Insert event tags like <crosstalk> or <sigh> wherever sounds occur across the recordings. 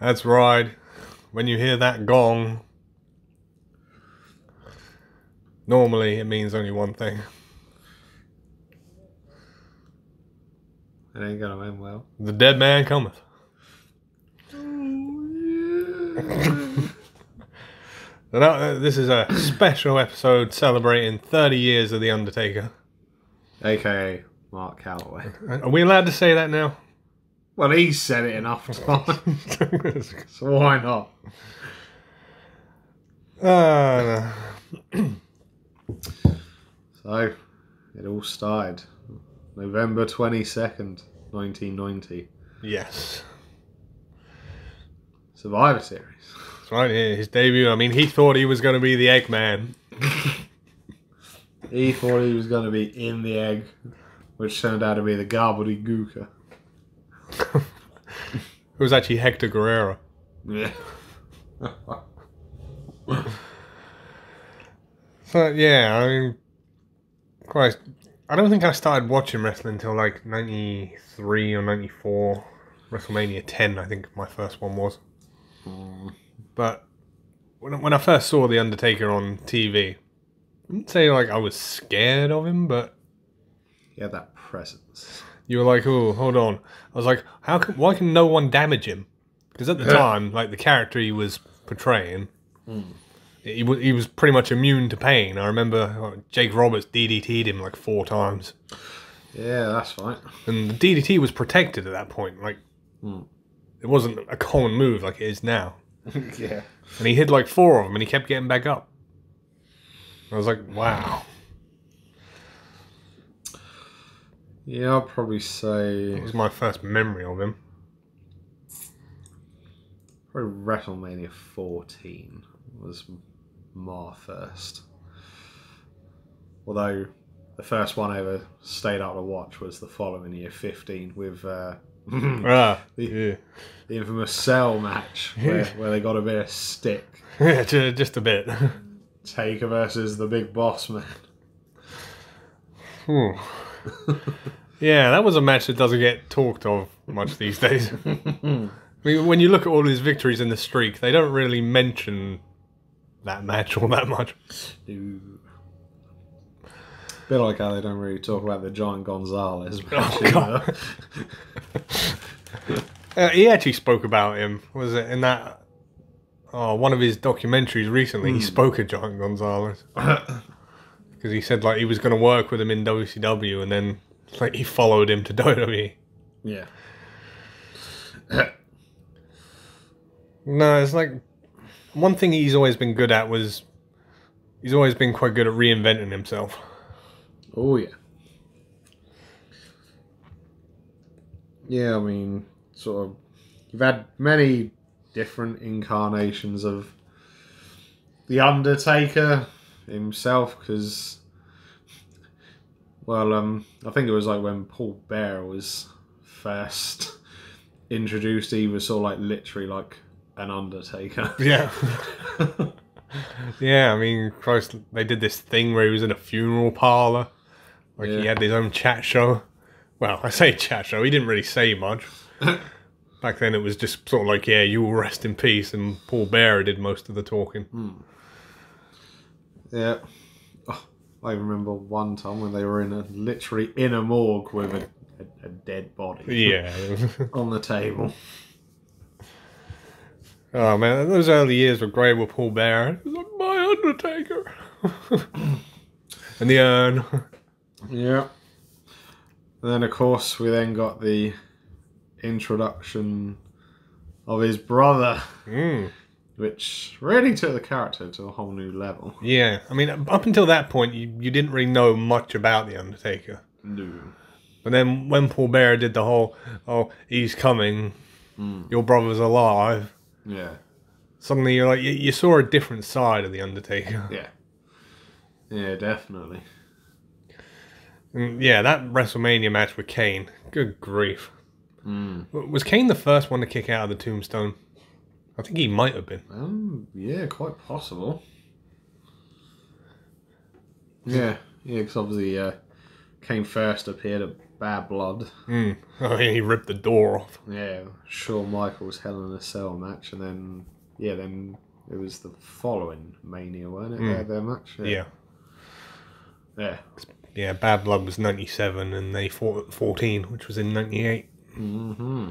That's right. When you hear that gong, normally it means only one thing. It ain't gonna end well. The dead man cometh. <laughs> Now, uh, this is a special episode celebrating 30 years of The Undertaker. AKA Mark Calaway. Are we allowed to say that now? Well, he's said it enough <laughs> times, <laughs> so why not? Uh, <clears throat> So, it all started November 22nd, 1990. yes. Survivor Series. That's right, here, his debut. I mean, he thought he was going to be the Eggman. <laughs> He thought he was going to be in the egg, which turned out to be the Gobbledy Gooker. It was actually Hector Guerrero. Yeah. <laughs> So, yeah, I mean, Christ, I don't think I started watching wrestling until like 93 or 94. WrestleMania 10, I think my first one was. Mm. But when, when I first saw The Undertaker on TV, I wouldn't say like I was scared of him, but He had that presence. You were like, oh, hold on. I was like, how can, why can no one damage him? Because at the time, like the character he was portraying, he, wa- he was pretty much immune to pain. I remember uh, Jake Roberts DDT'd him like four times. Yeah, that's right. And the DDT was protected at that point. Like, it wasn't a common move like it is now. <laughs> yeah. And he hit like four of them and he kept getting back up. I was like, wow. Yeah, I'll probably say It was my first memory of him. probably WrestleMania 14 was my first. Although the first one I ever stayed up to watch was the following year, 15, with uh, <laughs> Ah, The- yeah. the infamous Cell match <laughs> where, where they got a bit of stick. <laughs> yeah, just a bit. Taker versus the Big Boss Man. Ooh. <laughs> yeah, that was a match that doesn't get talked of much these days. <laughs> I mean, when you look at all his victories in the streak, they don't really mention that match all that much. Ooh. Bit like how they don't really talk about the Giant Gonzalez match Oh, God. <laughs> Uh, he actually spoke about him. Was it in that? Oh, one of his documentaries recently. He spoke of John Gonzalez <coughs> because he said like he was going to work with him in WCW, and then like he followed him to <laughs> WWE. yeah. No, it's like one thing he's always been good at was he's always been quite good at reinventing himself. Oh yeah. Yeah, I mean, sort of. You've had many different incarnations of the Undertaker himself, because, well, um, I think it was like when Paul Bearer was first <laughs> introduced, he was sort of like literally like an Undertaker. <laughs> Yeah. yeah, I mean, Christ, they did this thing where he was in a funeral parlor. Like he had his own chat show. Well, I say chat show, he didn't really say much. <laughs> Back then it was just sort of like, yeah, you will rest in peace, and Paul Bearer did most of the talking. Yeah. Oh, I remember one time when they were in a literally in a morgue with a, a, a dead body Yeah. <laughs> on the table. oh, man, those early years were great with Paul was like, my Undertaker. <laughs> and the urn. Yeah. And then of course we then got the introduction of his brother, Mm. Which really took the character to a whole new level. Yeah, I mean, up until that point, you, you didn't really know much about the Undertaker. No. But then when Paul Bearer did the whole, oh, he's coming, your brother's alive, Yeah. suddenly you're like, you, you saw a different side of the Undertaker. Yeah. Yeah, definitely. And yeah, that WrestleMania match with Kane, good grief. Mm. Was Kane the first one to kick out of the tombstone? I think he might have been. Um, yeah, quite possible. Yeah, yeah, because obviously uh, Kane first appeared at Badd Blood. Mm. <laughs> Oh, yeah, he ripped the door off. Yeah, Shawn Michaels Hell in a Cell match, and then yeah, then it was the following Mania, wasn't it? Mm. Their, their match. Yeah. Yeah. Yeah, Badd Blood was 97 and they fought at 14, which was in 98. hmm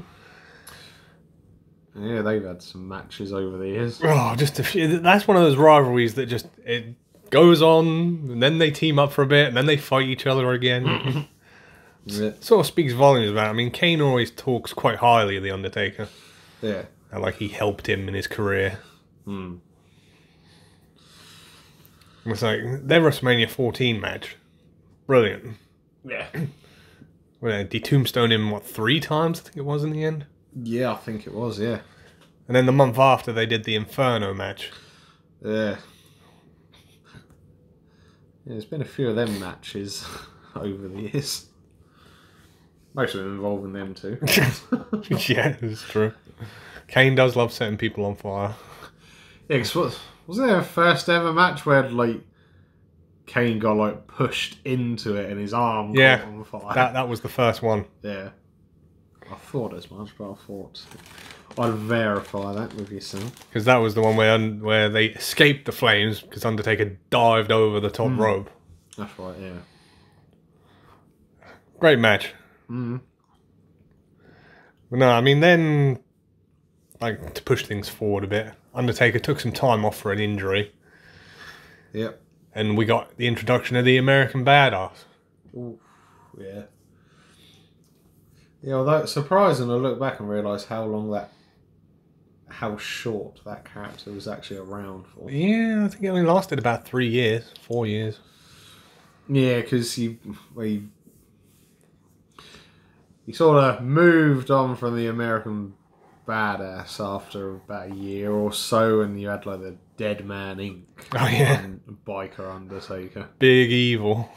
Yeah, they've had some matches over the years. Oh, just a few. That's one of those rivalries that just it goes on, and then they team up for a bit, and then they fight each other again. <laughs> Yeah. sort of speaks volumes about. It. I mean, Kane always talks quite highly of the Undertaker, Yeah. like he helped him in his career. Hmm. It's like their WrestleMania 14 match, brilliant. Yeah. <clears throat> Well, they tombstone him what three times? I think it was in the end. Yeah, I think it was. Yeah. And then the month after, they did the Inferno match. Yeah. Yeah, there's been a few of them matches <laughs> over the years. Most of them involving them too. <laughs> yeah, it's true. Kane does love setting people on fire. Yeah, 'cause was, there a first ever match where like Kane got like pushed into it and his arm Yeah, caught on fire? That that was the first one. Yeah. I thought as much, but I thought I'd verify that with yourself. Because that was the one where where they escaped the flames because Undertaker dived over the top rope. That's right, yeah. Great match. Mm. No, I mean then, like to push things forward a bit, Undertaker took some time off for an injury, Yep. and we got the introduction of the American Badass. Ooh, yeah. Yeah, although it's surprising, I look back and realise how long that, how short that character was actually around for. Yeah, I think it only lasted about three years, four years. Yeah, because he, well, he, he sort of moved on from the American Badass after about a year or so, and you had like the Dead Man Inc. Oh yeah, and Biker Undertaker. Big Evil,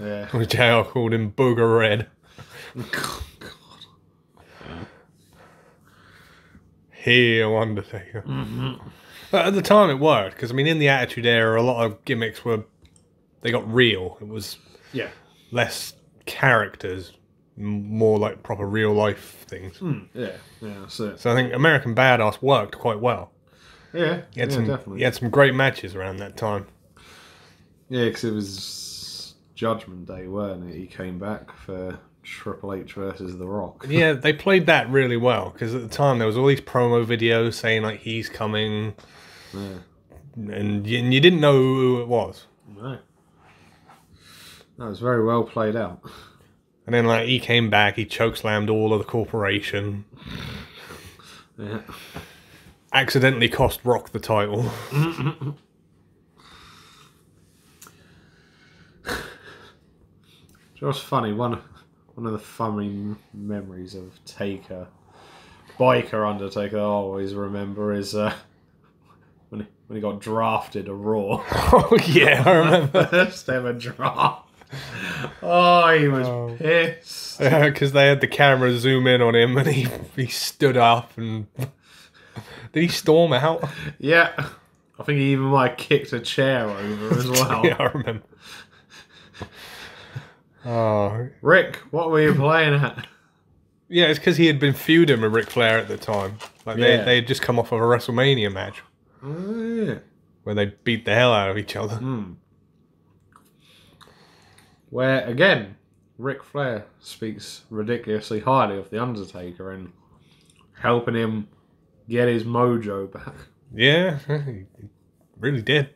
Yeah. which JR called him Booger Red. <laughs> Heel Undertaker. But at the time, it worked because I mean, in the Attitude Era, a lot of gimmicks were they got real. It was Yeah. less characters, more like proper real life things. Mm, yeah. Yeah. So I think American Badass worked quite well. Yeah. He had yeah, some, definitely. he had some great matches around that time. Yeah, because it was Judgment Day, weren't it? He came back for Triple H versus The Rock. <laughs> Yeah, they played that really well because at the time there was all these promo videos saying like he's coming, Yeah. and you, and you didn't know who it was. No. That was very well played out. And then like he came back, he chokeslammed all of the corporation, Yeah. accidentally cost Rock the title. <laughs> Just funny. One, one of the funny memories of Taker, Biker Undertaker. I always remember is uh, <laughs> when he, when he got drafted to Raw. <laughs> oh yeah, I remember. <laughs> First ever draft. Oh, he was Oh. pissed. Because they had the camera zoom in on him and he, he stood up and. Did he storm out? Yeah. I think he even might have kicked a chair over as well. yeah, I remember. Oh, Rick, what were you playing at? yeah, it's because he had been feuding with Ric Flair at the time. Like they, Yeah. they had just come off of a WrestleMania match Oh, yeah. where they beat the hell out of each other. Hmm. Where, again, Ric Flair speaks ridiculously highly of The Undertaker and helping him get his mojo back. Yeah, <laughs> he really did.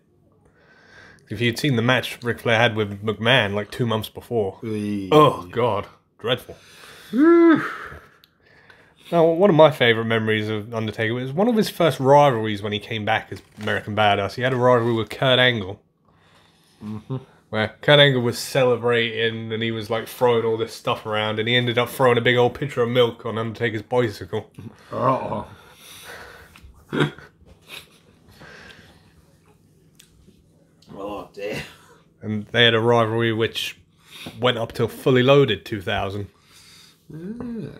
If you'd seen the match Ric Flair had with McMahon like two months before, oh god, dreadful. <sighs> Now, one of my favourite memories of Undertaker was one of his first rivalries when he came back as American Badass. He had a rivalry with Kurt Angle, mm-hmm. where Kurt Angle was celebrating and he was like throwing all this stuff around, and he ended up throwing a big old pitcher of milk on Undertaker's bicycle. <laughs> Oh. <laughs> And they had a rivalry which went up till Fully Loaded 2000. It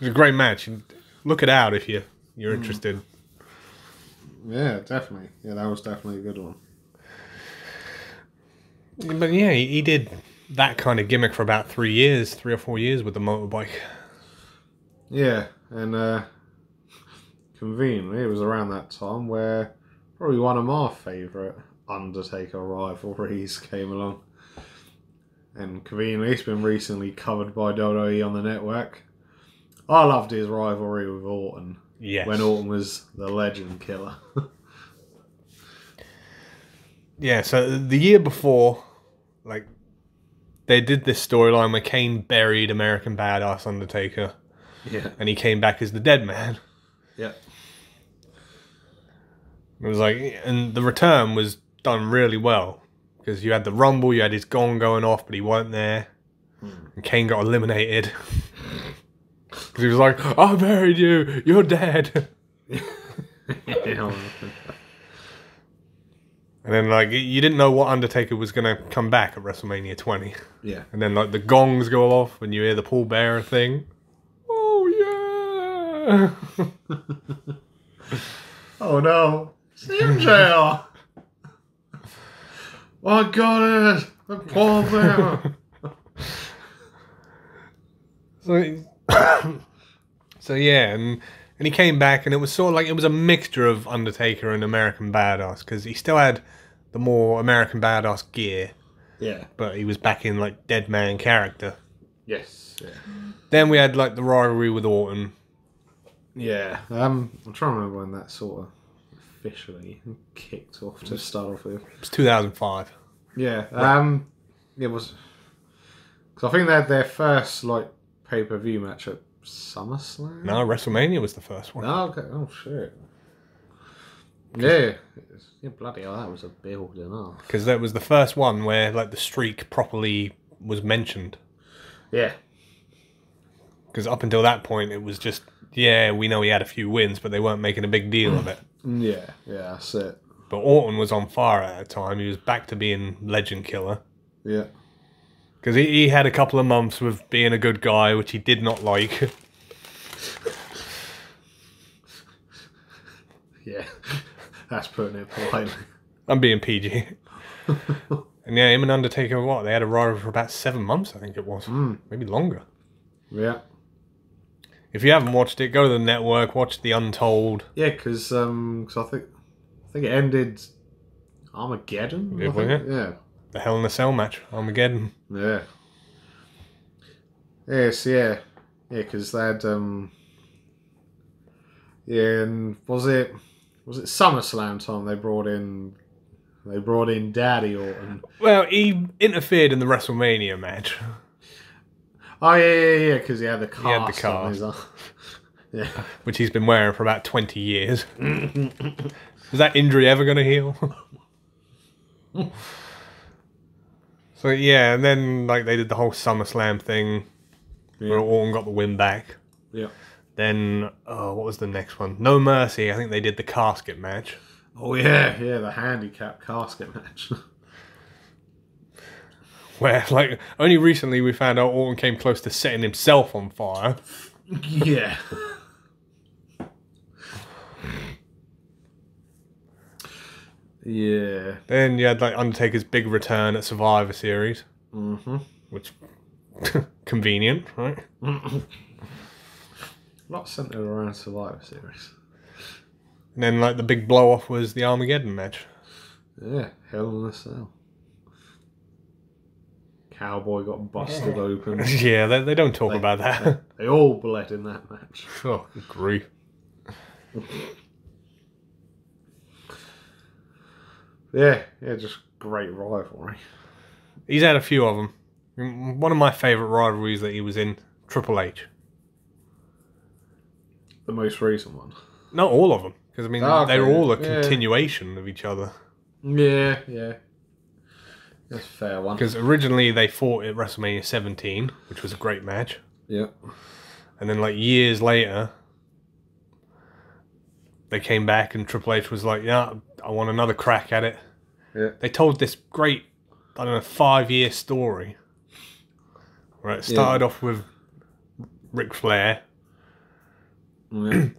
was a great match. Look it out if you you're interested. yeah, definitely. Yeah, that was definitely a good one. But yeah, he, he did that kind of gimmick for about three years, three or four years with the motorbike. Yeah, and uh, conveniently, it was around that time where probably one of my favourite Undertaker rivalries <laughs> came along. And conveniently, it's been recently covered by WWE on the network. I loved his rivalry with Orton Yes. when Orton was the legend killer. <laughs> Yeah, so the year before, like, they did this storyline where Kane buried American Badass Undertaker, yeah. and he came back as the dead man. Yeah. It was like, and the return was done really well because you had the Rumble, you had his gong going off, but he wasn't there, and Kane got eliminated <laughs> because he was like, "I buried you, you're dead." <laughs> And then like you didn't know what Undertaker was gonna come back at WrestleMania 20, yeah. and then like the gongs go off and you hear the Paul Bearer thing. Oh yeah! <laughs> Oh no. CMJR! I got it! The Paul Bearer! So, <coughs> so yeah, and and he came back, and it was sort of like it was a mixture of Undertaker and American Badass because he still had the more American Badass gear, yeah. but he was back in like dead man character. Yes. Yeah. Then we had like the rivalry with Orton. Yeah. Um, I'm trying to remember when that sort of officially kicked off to start off with. It was 2005. Yeah. Um, it was. Because I think they had their first, like, pay per view match at SummerSlam? No, WrestleMania was the first one. Oh, okay. Oh, shit. Yeah. Yeah, bloody hell, that was a build enough. Because that was the first one where like the streak properly was mentioned. Yeah. Because up until that point, it was just yeah, we know he had a few wins, but they weren't making a big deal of it. Yeah, yeah, that's it. But Orton was on fire at that time. He was back to being legend killer. Yeah. Because he, he had a couple of months with being a good guy, which he did not like. <laughs> Yeah. That's putting it politely. I'm being PG. <laughs> and yeah, him and Undertaker, what? They had a rivalry for about seven months, I think it was. Hmm. Maybe longer. Yeah. If you haven't watched it, go to the network, watch The Untold. Yeah, because um, cause I think I think it ended Armageddon. I think. wasn't Yeah. The Hell in a Cell match, Armageddon. Yeah. Yes, yeah. Yeah, because they had um Yeah, and was it was it SummerSlam time they brought in they brought in Daddy Orton. Well, he interfered in the WrestleMania match. <laughs> Oh yeah, yeah, yeah, because he had the cast. had the on his arm. <laughs> yeah. <laughs> which he's been wearing for about 20 years. <laughs> Is that injury ever going to heal? so, yeah, and then like they did the whole SummerSlam thing where Orton got the win back. Yeah. Then, oh, what was the next one? No Mercy. I think they did the casket match. Oh yeah, yeah, the handicap casket match. Where, <laughs> like, only recently we found out Orton came close to setting himself on fire. yeah. Yeah. Then you had, like, Undertaker's big return at Survivor Series, Mm-hmm. which, <laughs> convenient, right? <laughs> A lot centered around Survivor Series. And then, like, the big blow off was the Armageddon match. Yeah, Hell in a Cell. Cowboy got busted open. <laughs> yeah, they, they don't talk They- about that. They all bled in that match. <laughs> oh, good grief. Yeah, yeah, just great rivalry. He's had a few of them. One of my favourite rivalries that he was in, Triple H. The most recent one. Not all of them, because I mean, Oh, they were okay, all a yeah. continuation of each other. Yeah, yeah. That's fair one. Because originally they fought at WrestleMania 17, which was a great match. Yeah. And then, like, years later, they came back and Triple H was like, yeah, I want another crack at it. Yeah. They told this great, I don't know, five year story. Right, it started off with Ric Flair. Yeah. <clears throat>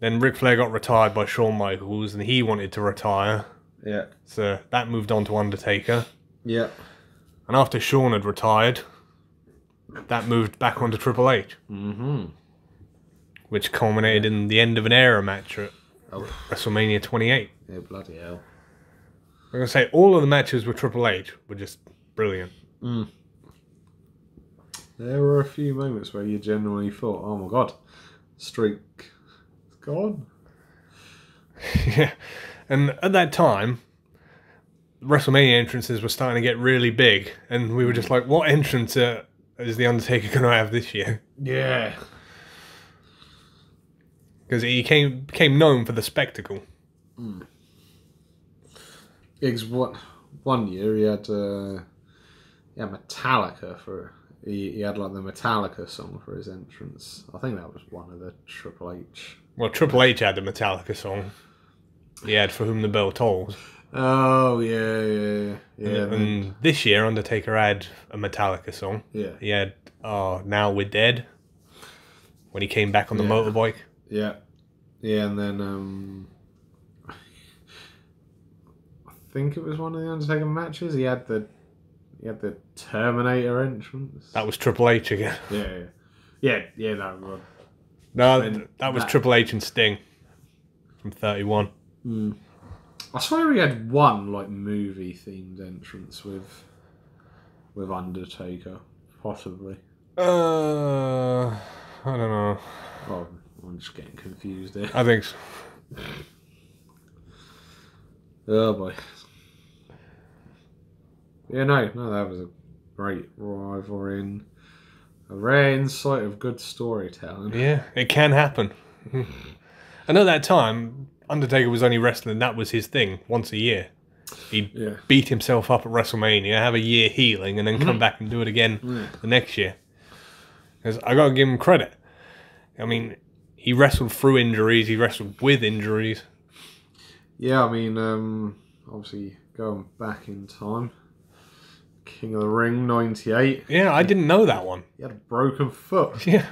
Then Ric Flair got retired by Shawn Michaels and he wanted to retire. Yeah. So that moved on to Undertaker. Yeah. And after Shawn had retired, that moved back onto Triple H, Mm-hmm. which culminated in the end of an era match at Oh, WrestleMania 28. yeah, bloody hell. I'm gonna say all of the matches with Triple H were just brilliant. There were a few moments where you genuinely thought, "Oh my god, streak is gone." <laughs> yeah, and at that time, WrestleMania entrances were starting to get really big, and we were just like, "What entrance uh, is the Undertaker gonna have this year?" Yeah. Because he came became known for the spectacle. Because one one year he had uh, he had Metallica for he, he had like the Metallica song for his entrance. I think that was one of the Triple H. Well, Triple H had the Metallica song. He had "For Whom the Bell Tolls," Oh yeah, yeah, yeah, yeah. then- and this year Undertaker had a Metallica song. yeah, He had "Oh Now We're Dead" when he came back on the Yeah. motorbike. yeah, yeah, and then um, I think it was one of the Undertaker matches. He had the he had the Terminator entrance. That was Triple H again. yeah, yeah, yeah, yeah. No, well, No, And that was that- Triple H and Sting from 31. Mm. I swear he had one like movie themed entrance with with Undertaker, possibly. Uh, I don't know. Oh, I'm just getting confused here. I think so. Oh boy. Yeah, no, no, that was a great rivalry and a rare insight of good storytelling. Yeah, it can happen. <laughs> and at that time, Undertaker was only wrestling. That was his thing. Once a year, he'd Yeah. beat himself up at WrestleMania, have a year healing, and then come back and do it again Yeah. the next year. Because I got to give him credit. I mean, he wrestled through injuries. He wrestled with injuries. Yeah, I mean, um, obviously going back in time, King of the Ring '98, Yeah, I didn't know that one. he had a broken foot. <laughs> Yeah.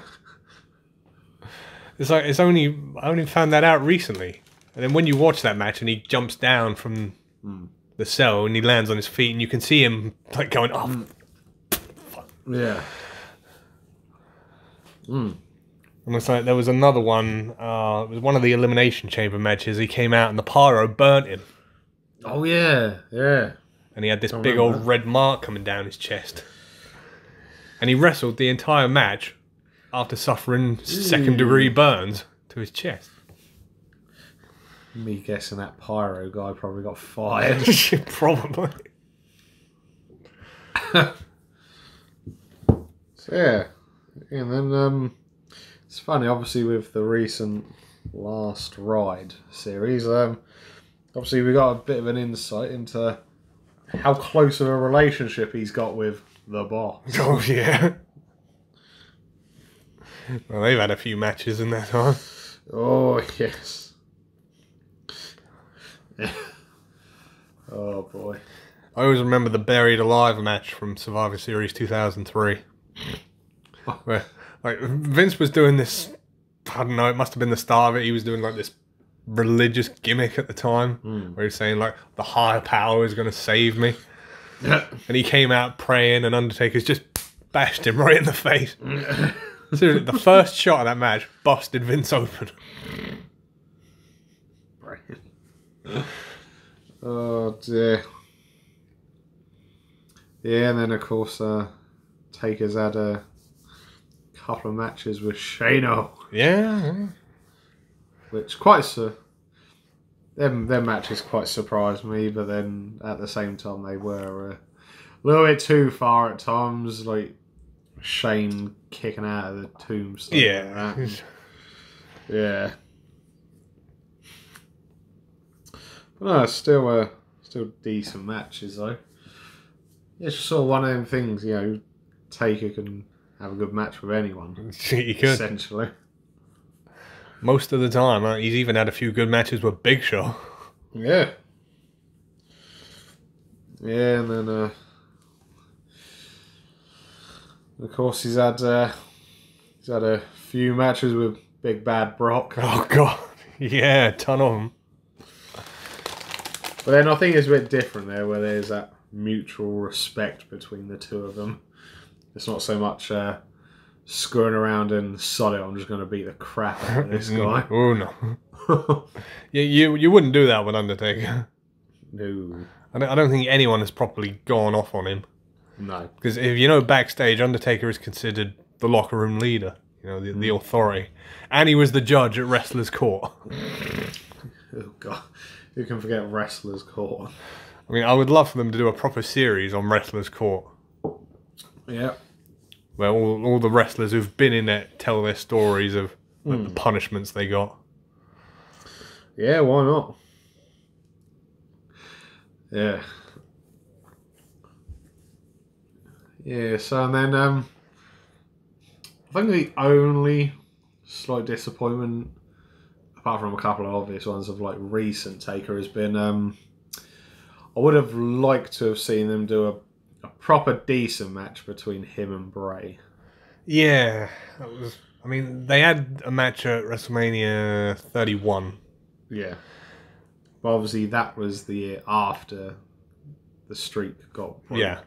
It's like it's only I only found that out recently. And then when you watch that match and he jumps down from the cell and he lands on his feet and you can see him like going, Oh Yeah. and it's like there was another one, uh it was one of the elimination chamber matches, he came out and the pyro burnt him. Oh yeah, yeah. And he had this Don't big old red mark coming down his chest. And he wrestled the entire match after suffering second degree burns to his chest. Me guessing that pyro guy probably got <laughs> fired. Probably. <laughs> So yeah, and then um, it's funny. Obviously, with the recent Last Ride series, um, obviously we got a bit of an insight into how close of a relationship he's got with the boss. <laughs> Oh yeah. Well, they've had a few matches in that time. Oh yes. <laughs> oh boy. I always remember the Buried Alive match from Survivor Series 2003, where like Vince was doing this. I don't know. It must have been the start of it. He was doing like this religious gimmick at the time, hmm. where he's saying like the higher power is going to save me, and he came out praying, and Undertaker's just bashed him right in the face. <laughs> Seriously, the first shot of that match busted Vince open. <laughs> Oh dear. Yeah, and then of course, uh, Taker's had a couple of matches with Shano, Yeah, yeah. which quite su- them them matches quite surprised me, but then at the same time they were a little bit too far at times, like Shane kicking out of the tombstone. yeah. Yeah. But no, it's still uh, still decent matches though. It's just sort of one of them things, you know, Taker can have a good match with anyone, <laughs> you could. essentially. Most of the time, uh, he's even had a few good matches with Big Show. Yeah. Yeah, and then uh, of course he's had uh, he's had a few matches with Big Bad Brock. <laughs> Oh god, <laughs> yeah, a ton of them. But then I think it's a bit different there, where there's that mutual respect between the two of them. It's not so much uh, screwing around and sod it. I'm just going to beat the crap out of this <laughs> guy. oh no. <laughs> Yeah, you you wouldn't do that with Undertaker. no, I don't, I don't think anyone has properly gone off on him no. because if you know backstage, Undertaker is considered the locker room leader. You know the, the authority, and he was the judge at Wrestlers Court. <laughs> Oh god, who can forget wrestlers' court? I mean, I would love for them to do a proper series on Wrestlers Court. Yeah, where all, all the wrestlers who've been in it tell their stories of like, the punishments they got. yeah. Why not? Yeah. Yeah. So and then um, I think the only slight disappointment, apart from a couple of obvious ones of like recent Taker, has been um, I would have liked to have seen them do a, a proper decent match between him and Bray. Yeah, that was. I mean, they had a match at WrestleMania 31. Yeah. But obviously that was the year after the streak got broken. Yeah,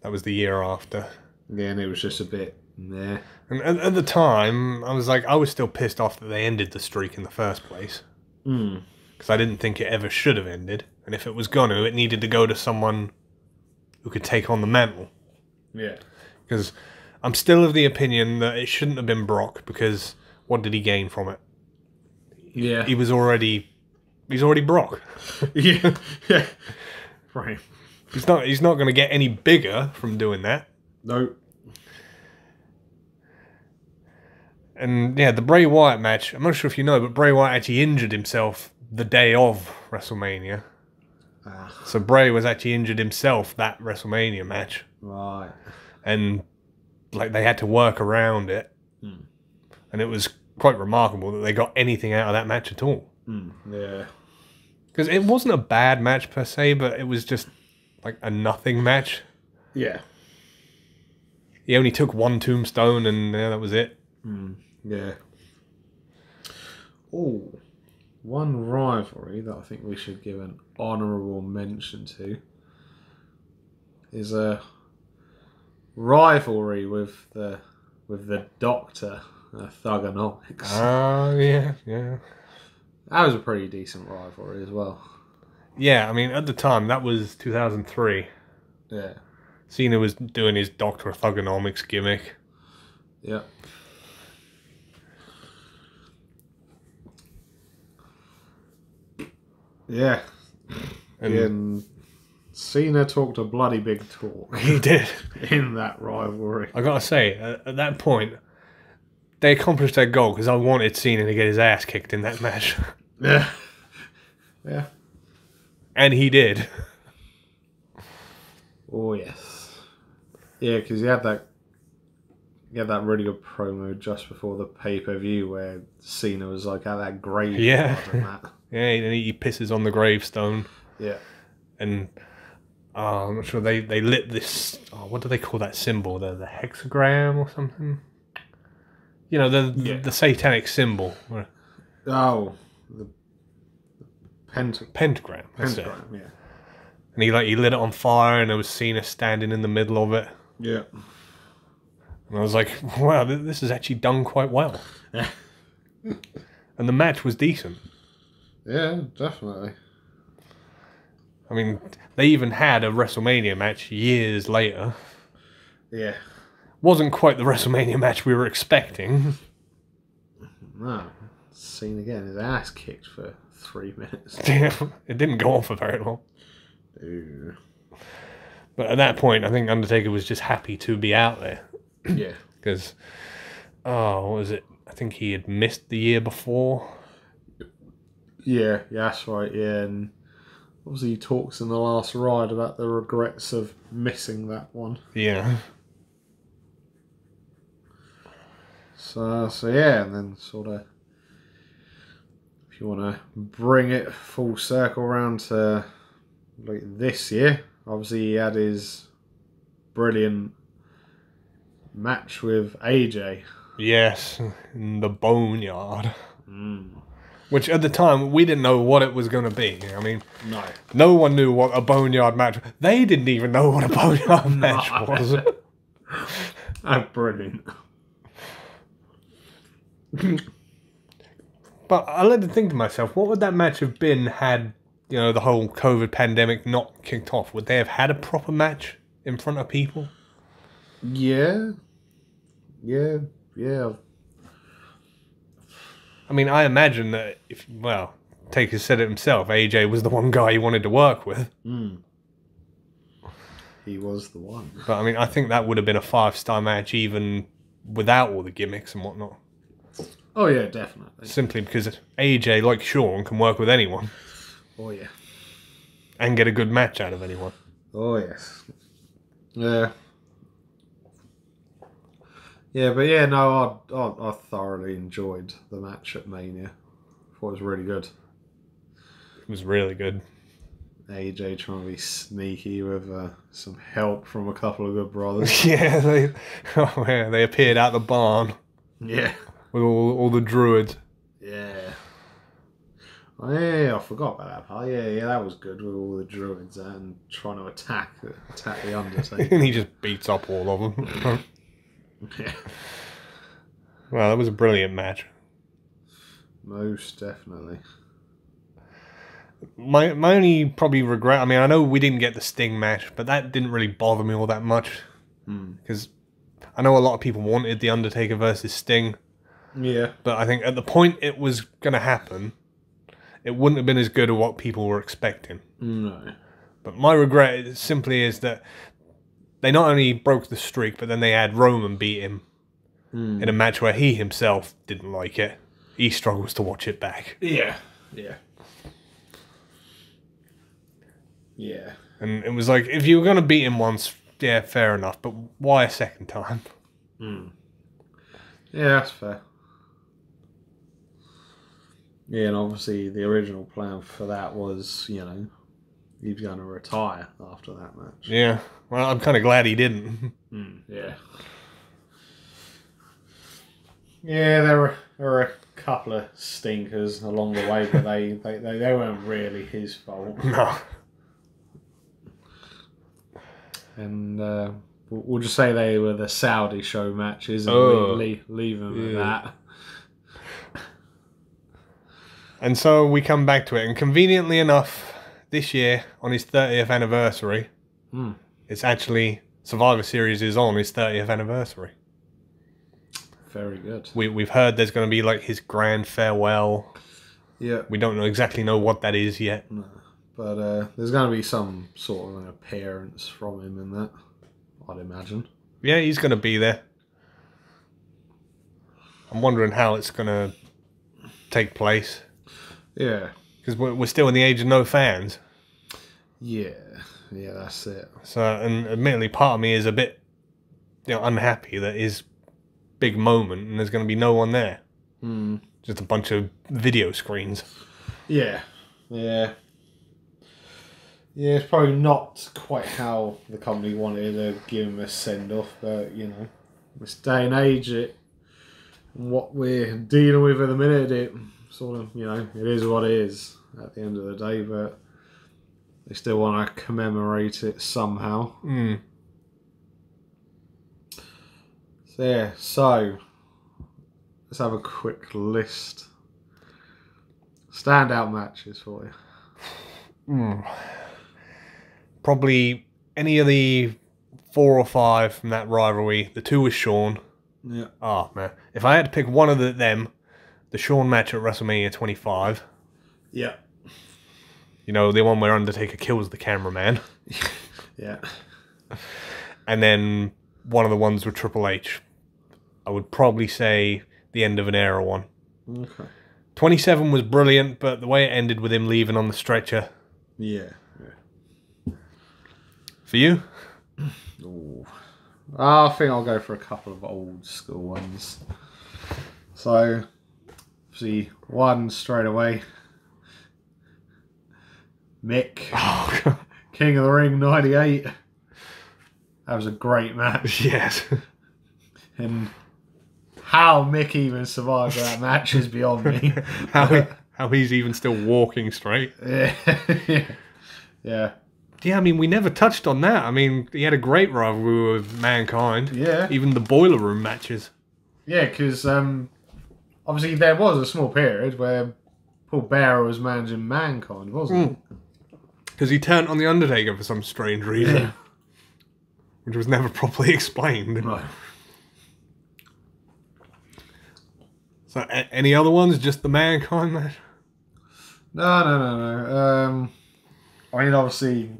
that was the year after. Yeah, and it was just a bit nah. And at, at the time, I was like, I was still pissed off that they ended the streak in the first place Mm. because I didn't think it ever should have ended. And if it was gonna, it needed to go to someone who could take on the mantle. Yeah. Because I'm still of the opinion that it shouldn't have been Brock because what did he gain from it? Yeah. He was already, he's already Brock. <laughs> yeah. yeah. <laughs> Right. He's not. He's not going to get any bigger from doing that. No. And yeah, the Bray Wyatt match. I'm not sure if you know, but Bray Wyatt actually injured himself the day of WrestleMania. Ah, So Bray was actually injured himself that WrestleMania match, right. and like they had to work around it. Hmm. And it was quite remarkable that they got anything out of that match at all. Mm. Yeah. Because it wasn't a bad match per se, but it was just like a nothing match. Yeah. He only took one tombstone, and yeah, that was it. Mm. Yeah. Oh, one rivalry that I think we should give an honourable mention to is a rivalry with the with the Doctor uh, Thuganomics. Ah, yeah, yeah. that was a pretty decent rivalry as well. Yeah, I mean, at the time, that was 2003. Yeah. Cena was doing his Doctor Thuganomics gimmick. Yeah. Yeah. And And Cena talked a bloody big talk <laughs> he did. in that rivalry. I gotta say, at, at that point, they accomplished their goal because I wanted Cena to get his ass kicked in that match. <laughs> Yeah. Yeah. and he did. Oh yes. Yeah, because you had that. You had that really good promo just before the pay per view where Cena was like at that graveyard Yeah. and that. <laughs> Yeah, and he pisses on the gravestone. Yeah. And oh, I'm not sure, they, they lit this. Oh, what do they call that symbol? The, the hexagram or something? You know, the, Yeah. the satanic symbol. Oh, the, the pent- Pentagram. That's it. pentagram. Yeah. And he like he lit it on fire, and there was Cena standing in the middle of it. Yeah. And I was like, wow, this is actually done quite well. Yeah. <laughs> And the match was decent. Yeah, definitely. I mean, they even had a WrestleMania match years later. Yeah. Wasn't quite the WrestleMania match we were expecting. No. Seen again his ass kicked for three minutes. <laughs> it didn't go on for very long. But at that point, I think Undertaker was just happy to be out there. Yeah. <clears throat> Because, oh, what was it? I think he had missed the year before. Yeah, yeah, that's right, yeah. And obviously he talks in the last ride about the regrets of missing that one. Yeah. So so yeah, and then sort of if you wanna bring it full circle around to like this year, obviously he had his brilliant match with AJ. Yes, in the boneyard. Mm. Which at the time we didn't know what it was going to be. I mean, No. no one knew what a boneyard match. They didn't even know what a boneyard <laughs> match was. <laughs> Oh, brilliant. But I let to think to myself, what would that match have been had you know the whole COVID pandemic not kicked off? Would they have had a proper match in front of people? Yeah. Yeah. Yeah. I mean, I imagine that if well, Taker said it himself. AJ was the one guy he wanted to work with. Mm. He was the one. But I mean, I think that would have been a five star match even without all the gimmicks and whatnot. Oh yeah, definitely. Simply because AJ, like Shawn, can work with anyone Oh yeah. and get a good match out of anyone. Oh yes. Yeah. Yeah, but yeah, no, I, I I thoroughly enjoyed the match at Mania. Thought it was really good. It was really good. AJ trying to be sneaky with uh, some help from a couple of good brothers. <laughs> yeah, they, <laughs> oh yeah, they appeared out the barn yeah. with all, all the druids. Yeah. Oh, yeah, yeah, I forgot about that part. Yeah, yeah, that was good with all the druids and trying to attack attack the <laughs> Undertaker. and he just beats up all of them. Yeah, well, that was a brilliant match. most definitely. My my only probably regret. I mean, I know we didn't get the Sting match, but that didn't really bother me all that much Hmm. because I know a lot of people wanted the Undertaker versus Sting, Yeah. but I think at the point it was gonna happen, it wouldn't have been as good as what people were expecting. No. But my regret simply is that they not only broke the streak, but then they had Roman beat him Hmm. in a match where he himself didn't like it. He struggles to watch it back. Yeah. Yeah. Yeah. And it was like, if you were going to beat him once, yeah, fair enough. But why a second time? Hmm. Yeah, that's fair. Yeah, and obviously the original plan for that was, you know, he was going to retire after that match. Yeah. Well, I'm kind of glad he didn't. Mm, yeah. Yeah, there were there were a couple of stinkers along the way, but they, they, they, they weren't really his fault. <laughs> no. And uh, we'll, we'll just say they were the Saudi show matches and Oh. leave, leave, leave them Yeah. at that. And so we come back to it. And conveniently enough, this year, on his 30th anniversary, Hmm. it's actually Survivor Series is on his 30th anniversary. Very good. We, we've heard there's going to be like his grand farewell. Yeah. We don't know exactly know what that is yet. No. But uh, there's going to be some sort of an appearance from him in that, I'd imagine. Yeah, he's going to be there. I'm wondering how it's going to take place Yeah. Because we're, we're still in the age of no fans. Yeah. Yeah, that's it. So, and admittedly, part of me is a bit, you know, unhappy that his big moment and there's going to be no one there. Hmm. Just a bunch of video screens. Yeah. Yeah. Yeah, it's probably not quite how the company wanted to give him a send off, but you know, this day and age, it what we're dealing with at the minute, it sort of you know, it is what it is at the end of the day, but they still want to commemorate it somehow. Mm. So yeah, so let's have a quick list. Standout matches for you. Mm. Probably any of the four or five from that rivalry. The two with Shawn. Yeah. Oh man, if I had to pick one of the, them, the Shawn match at WrestleMania 25. Yeah. You know, the one where Undertaker kills the cameraman, <laughs> Yeah. and then one of the ones with Triple H. I would probably say the end of an era one. Okay. 27 was brilliant, but the way it ended with him leaving on the stretcher. Yeah. yeah. For you? <clears throat> Ooh. I think I'll go for a couple of old school ones. So, see, one straight away. Mick, <laughs> Oh, King of the Ring 98. That was a great match. <laughs> yes. And how Mick even survived that match is beyond me. <laughs> how, he, how he's even still walking straight. Yeah. yeah. Yeah, I mean, we never touched on that. I mean, he had a great rivalry with Mankind. Yeah. Even the Boiler Room matches. Yeah, because um, obviously there was a small period where Paul Bearer was managing Mankind, wasn't Because he turned on The Undertaker for some strange reason. Yeah. Which was never <laughs> properly explained. Right. So, a- any other ones? Just the Mankind match? No, no, no, no. Um, I mean, obviously,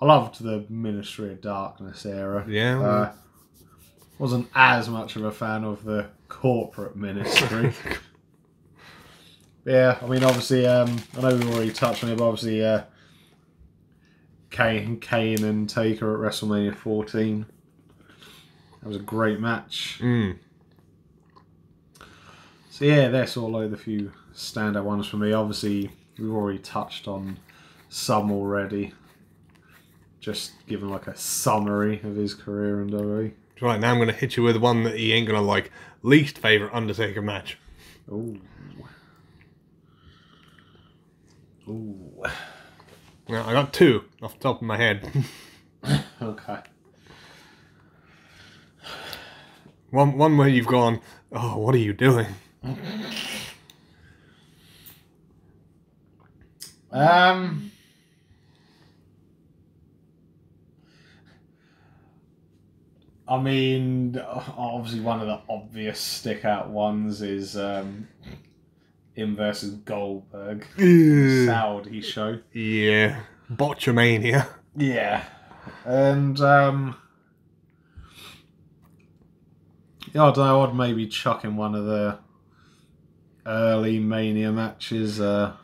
I loved the Ministry of Darkness era. Yeah. Uh, wasn't as much of a fan of the corporate ministry. yeah, I mean, obviously, um, I know we've already touched on it, but obviously, uh, Kane, Kane and Taker at WrestleMania 14. That was a great match. Mm. So yeah, that's all like the few standout ones for me. Obviously, we've already touched on some already. Just given like a summary of his career in. WWE. Right, now I'm going to hit you with one that he ain't going to like. Least favourite Undertaker match. Ooh. Ooh. Now, I got two off the top of my head. <laughs> Okay. one, one where you've gone, oh, what are you doing? Um. I mean, obviously, one of the obvious stick out ones is um, him versus Goldberg. Saudi show. Yeah. Botchamania. Yeah. And, um, yeah, I don't know, I'd maybe chuck in one of the early Mania matches. Uh,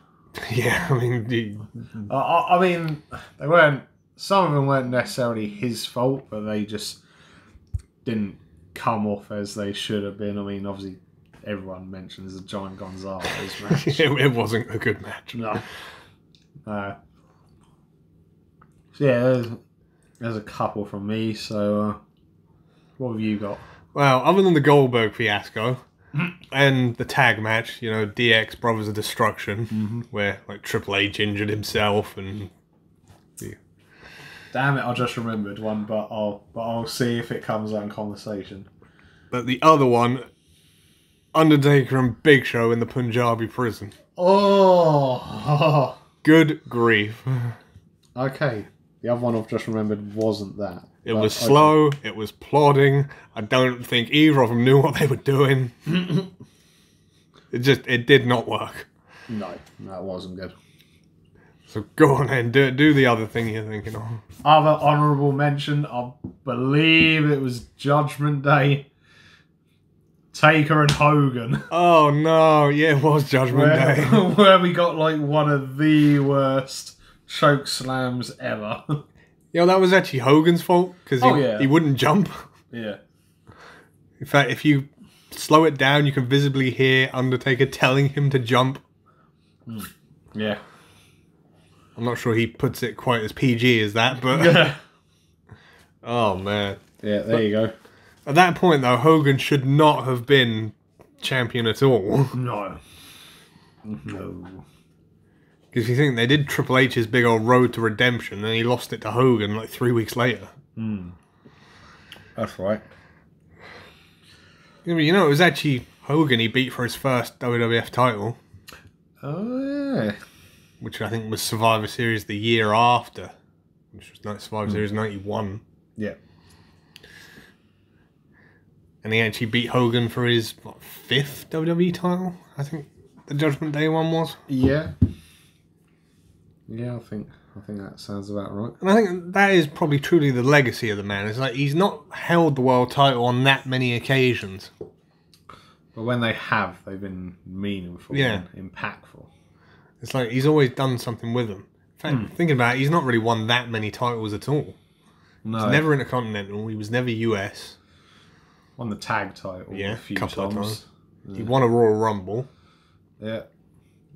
Yeah, I mean, I, I mean, they weren't. Some of them weren't necessarily his fault, but they just didn't come off as they should have been. I mean, obviously, everyone mentions the Giant Gonzalez <laughs> match. it, it wasn't a good match. no. Uh, so yeah, there's, there's a couple from me. So, uh, what have you got? Well, other than the Goldberg fiasco and the tag match, you know, DX Brothers of Destruction, where like Triple H injured himself and Damn it! I just remembered one, but I'll but I'll see if it comes out in conversation. but the other one, Undertaker and Big Show in the Punjabi prison. Oh, <laughs> Good grief. okay. The other one I've just remembered wasn't that. It was okay. slow, it was plodding. I don't think either of them knew what they were doing. <laughs> it just it did not work. No, that wasn't good. So go on and do do the other thing you're thinking of. Other honourable mention, I believe it was Judgment Day. Taker and Hogan, Oh no, yeah, it was Judgment where, Day. <laughs> where we got like one of the worst choke slams ever. Yeah, that was actually Hogan's fault because he, Oh, yeah. he wouldn't jump. yeah, In fact, if you slow it down, you can visibly hear Undertaker telling him to jump. Hmm. yeah, I'm not sure he puts it quite as PG as that, but <laughs> <laughs> oh man. Yeah, there you go. At that point, though, Hogan should not have been champion at all. <laughs> No, no. Because you think they did Triple H's big old road to redemption, and he lost it to Hogan like three weeks later. Hmm. That's right. You know- You know, it was actually Hogan he beat for his first WWF title, Oh yeah. Which I think was Survivor Series the year after, which was Survivor hmm. Series '91. Yeah. And he actually beat Hogan for his what, fifth WWE title. I think the Judgment Day one was. Yeah. Yeah, I think I think that sounds about right. And I think that is probably truly the legacy of the man. It's like he's not held the world title on that many occasions. But when they have, they've been meaningful Yeah. and impactful. It's like he's always done something with them. In fact, thinking about it, he's not really won that many titles at all. No, He's never Intercontinental. He was never US. won the tag title Yeah, a few couple of times. He won a Royal Rumble. Yeah.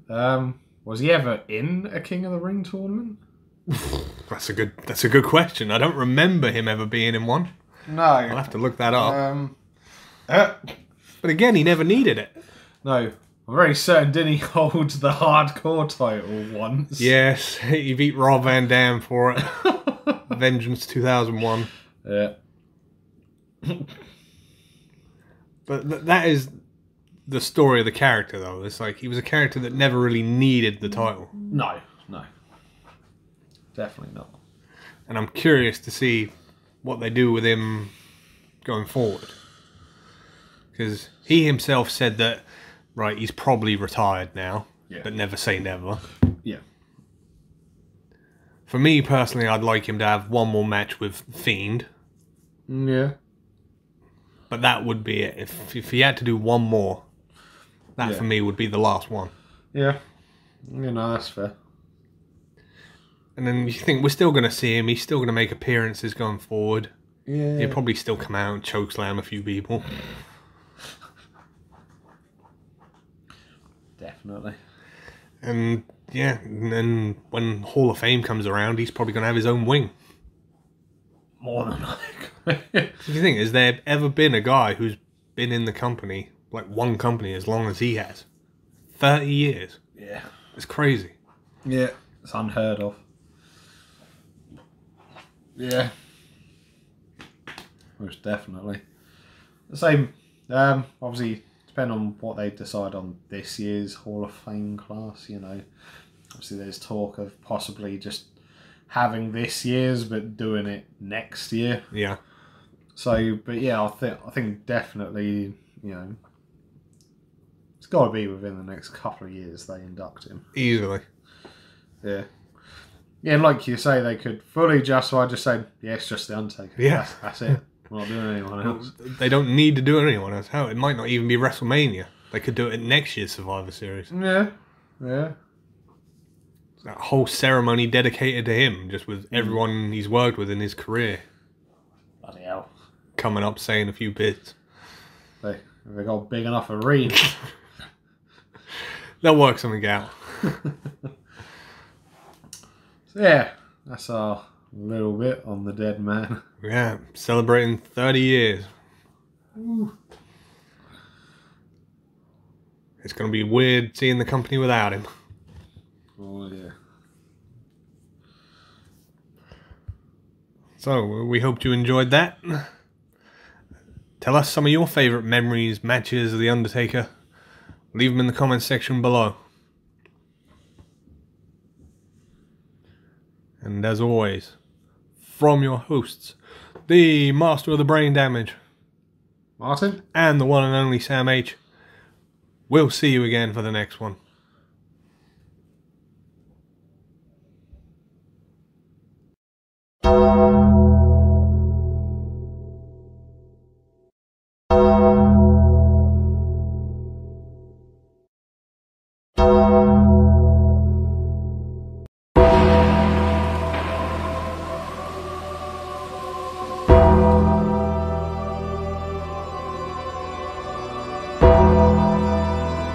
Um, was he ever in a King of the Ring tournament? <laughs> That's a good. That's a good question. I don't remember him ever being in one. No. I'll have to look that up. Um, uh, But again, he never needed it. no. I'm very certain didn't he <laughs> hold the hardcore title once? Yes, <laughs> he beat Rob Van Dam for it. <laughs> Vengeance 2001. yeah. <coughs> But th- that is the story of the character, though. It's like he was a character that never really needed the title. No, no. Definitely not. And I'm curious to see what they do with him going forward. Because he himself said that, right, he's probably retired now, Yeah. but never say never. Yeah. For me personally, I'd like him to have one more match with Fiend, Mm, Yeah. but that would be it. If, if he had to do one more, that Yeah. for me would be the last one. Yeah. You know, that's fair. And then you think we're still going to see him. He's still going to make appearances going forward. Yeah. He'll probably still come out and choke slam a few people. Definitely. And yeah, and then when Hall of Fame comes around, he's probably going to have his own wing. More than likely. If you think, has there ever been a guy who's been in the company, like one company, as long as he has? 30 years. yeah. It's crazy. Yeah. It's unheard of. Yeah. Most definitely. The same. Um, obviously, depending on what they decide on this year's Hall of Fame class, you know. Obviously, there's talk of possibly just having this year's but doing it next year. Yeah. So, but yeah, I think I think definitely, you know, it's got to be within the next couple of years they induct him. Easily. Yeah. Yeah, and like you say, they could fully justify just saying, yeah, it's just the Undertaker. Yeah. That's, that's it. We're not doing anyone else. They don't need to do it anyone else. Hell, it might not even be WrestleMania. They could do it at next year's Survivor Series. Yeah. Yeah. That whole ceremony dedicated to him, just with mm. everyone he's worked with in his career Bloody hell. coming up saying a few bits. They, they got big enough arena. <laughs> They'll work something out. <laughs> so yeah, that's our little bit on the dead man. <laughs> Yeah, celebrating 30 years. It's going to be weird seeing the company without him. Oh, yeah. So, we hope you enjoyed that. Tell us some of your favourite memories, matches of The Undertaker. Leave them in the comments section below. And as always, from your hosts, the Master of the Brain Damage Martin? and the one and only Sam H. We'll see you again for the next one.